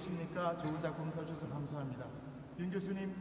계십니까? 좋은 작품 써주셔서 감사합니다. 윤 교수님